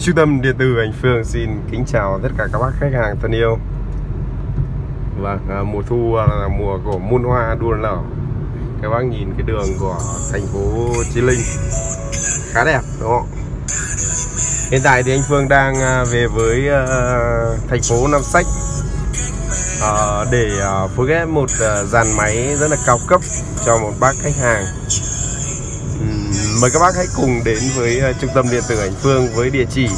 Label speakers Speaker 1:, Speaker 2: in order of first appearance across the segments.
Speaker 1: Trung tâm điện tử Anh Phương xin kính chào tất cả các bác khách hàng thân yêu. Vâng, à, mùa thu à, là mùa của muôn hoa đua nở Các bác nhìn cái đường của thành phố Chí Linh Khá đẹp đúng không? Hiện tại thì anh Phương đang à, về với uh, thành phố Nam Sách uh, Để uh, phối ghép một uh, dàn máy rất là cao cấp cho một bác khách hàng. Mời các bác hãy cùng đến với uh, trung tâm điện tử Ảnh Phương với địa chỉ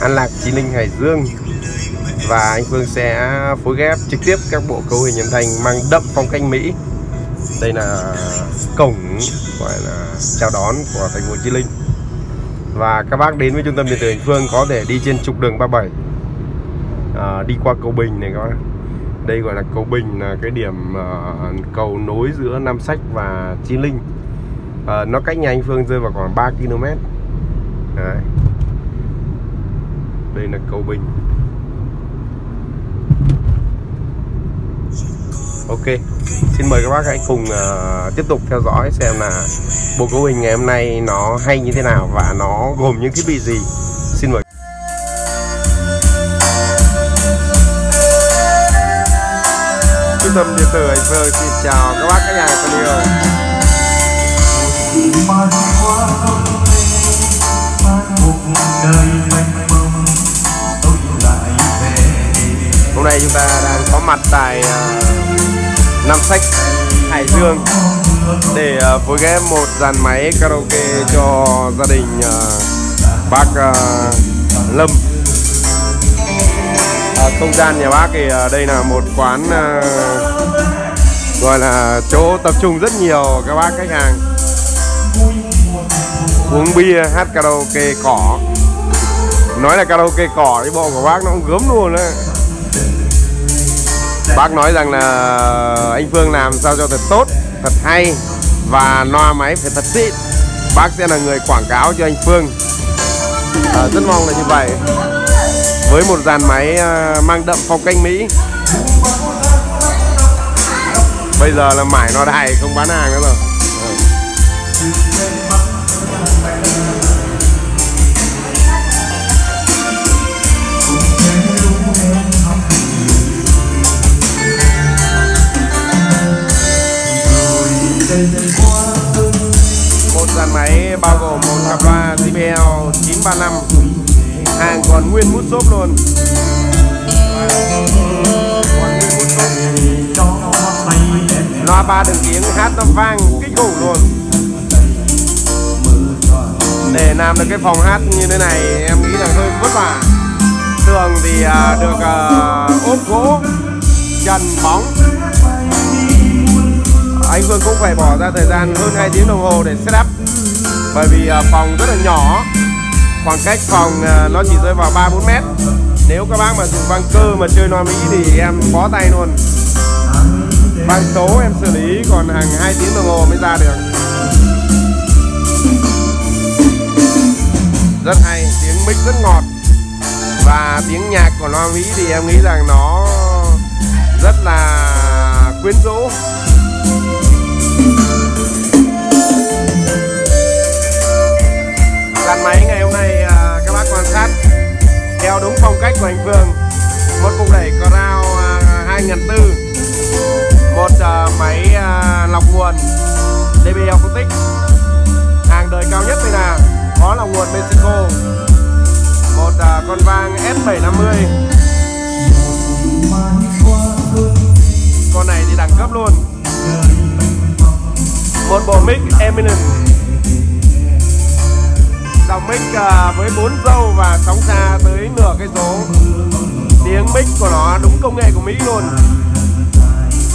Speaker 1: An Lạc Chí Linh Hải Dương và anh Phương sẽ phối ghép trực tiếp các bộ cấu hình âm thanh mang đậm phong cách Mỹ. Đây là cổng gọi là chào đón của thành phố Chí Linh. Và các bác đến với trung tâm điện tử Ảnh Phương có thể đi trên trục đường 37 à, ờ, đi qua cầu Bình này các bác. Đây gọi là cầu Bình là cái điểm uh, cầu nối giữa Nam Sách và Chí Linh à, nó cách nhà anh Phương rơi vào khoảng 3 km Đấy. đây là cầu Bình. Ok Xin mời các bác hãy cùng uh, tiếp tục theo dõi xem là bộ cấu hình ngày hôm nay nó hay như thế nào và nó gồm những thiết bị gì. Xin mời. Trung tâm điện tử Anh Phương xin chào các bác các hàng thân yêu. Tại uh, ờ, Nam Sách Hải Dương để uh, phối ghép một dàn máy karaoke cho gia đình uh, bác uh, Lâm. À, không gian nhà bác thì uh, đây là một quán uh, gọi là chỗ tập trung rất nhiều các bác khách hàng. Uống bia hát karaoke cỏ. Nói là karaoke cỏ cái bộ của bác nó cũng gớm luôn đấy bác nói rằng là anh Phương làm sao cho thật tốt thật hay và loa máy phải thật xịn. Bác sẽ là người quảng cáo cho anh Phương. À, rất mong là như vậy. Với một dàn máy à, mang đậm phong cách Mỹ. Bây giờ là mải nó đài không bán hàng nữa rồi. Một dàn máy bao gồm một cặp loa JBL 935 hàng còn nguyên mút xốp luôn. Loa ba đường tiếng hát nó vang kích khủng luôn. Để làm được cái phòng hát như thế này, em nghĩ là hơi vất vả. Tường thì à, được à, ốp gỗ trần bóng anh Phương cũng phải bỏ ra thời gian hơn 2 tiếng đồng hồ để setup bởi vì à, phòng rất là nhỏ. Khoảng cách phòng à, nó chỉ rơi vào 3-4 mét. Nếu các bác mà dùng băng cơ mà chơi loa Mỹ thì em bó tay luôn. Băng số em xử lý còn hàng 2 tiếng đồng hồ mới ra được. Rất hay, tiếng mic rất ngọt. Và tiếng nhạc của loa Mỹ thì em nghĩ rằng nó rất là quyến rũ. Nguồn DB Acoustic hàng đời cao nhất đây là đó là nguồn Mexico. Một à, con vang S750 con này thì đẳng cấp luôn. Một bộ mic Eminent dòng mic uh, với bốn dâu và sóng xa tới nửa cây số tiếng mic của nó đúng công nghệ của Mỹ luôn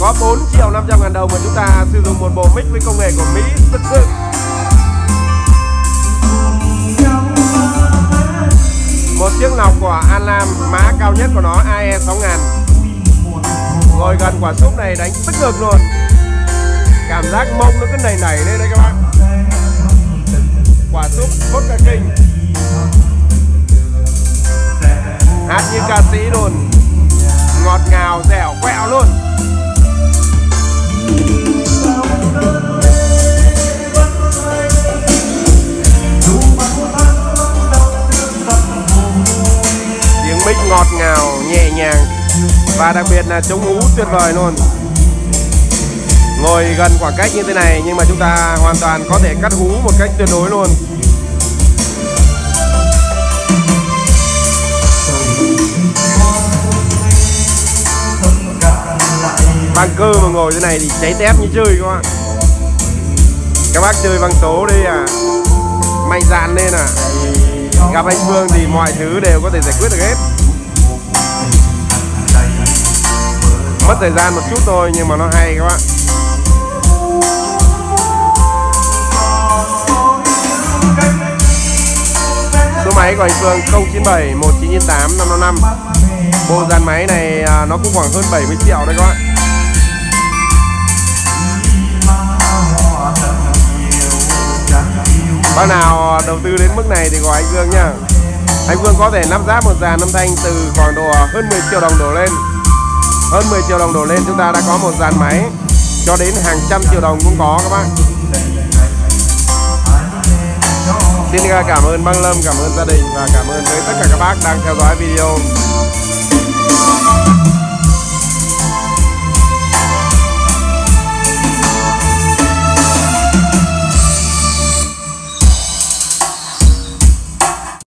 Speaker 1: có 4 triệu 500 ngàn đồng mà chúng ta sử dụng một bộ mic với công nghệ của Mỹ thực sự. Một chiếc lọc của Alam mã cao nhất của nó AE 6000 ngồi gần quả súp này đánh tức cực luôn. Cảm giác mông nó cứ nảy nảy lên đấy các bạn và đặc biệt là chống ú tuyệt vời luôn. Ngồi gần khoảng cách như thế này nhưng mà chúng ta hoàn toàn có thể cắt hú một cách tuyệt đối luôn. Băng cơ mà ngồi thế này thì cháy tép như chơi các bạn. Các bác chơi băng tố đi à. Mạnh dạn lên à. Gặp anh Phương thì mọi thứ đều có thể giải quyết được hết. Mất thời gian một chút thôi, nhưng mà nó hay các bạn. Số máy của anh Phương 097 1998 555 bộ dàn máy này à, nó cũng khoảng hơn 70 triệu đấy các bạn. Bác nào đầu tư đến mức này thì gọi anh Vương nha. Anh Vương có thể lắp ráp một dàn âm thanh từ khoảng độ hơn 10 triệu đồng đổ lên. Hơn 10 triệu đồng đổ lên chúng ta đã có một dàn máy. Cho đến hàng trăm triệu đồng cũng có các bác. Xin cảm ơn băng Lâm, cảm ơn gia đình và cảm ơn tới tất cả các bác đang theo dõi video.